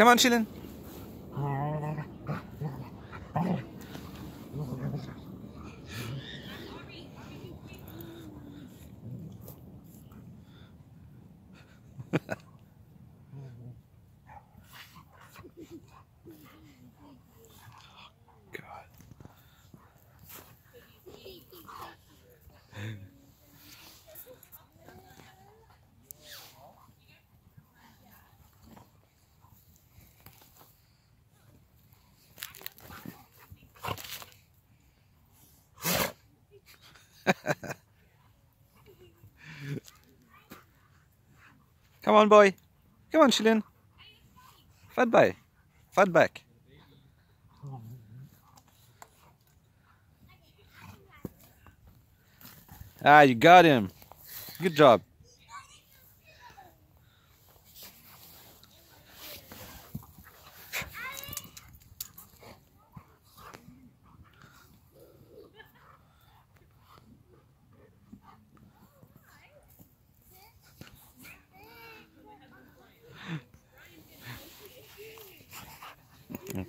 Come on, Qilin. Come on, boy. Come on, Qilin. Fat boy. Fat back. Ah, you got him. Good job. Mm.